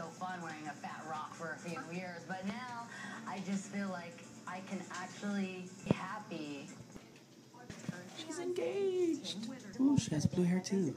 so fun wearing a fat rock for a few years, but now I just feel like I can actually be happy. She's engaged. Ooh, she has blue hair too.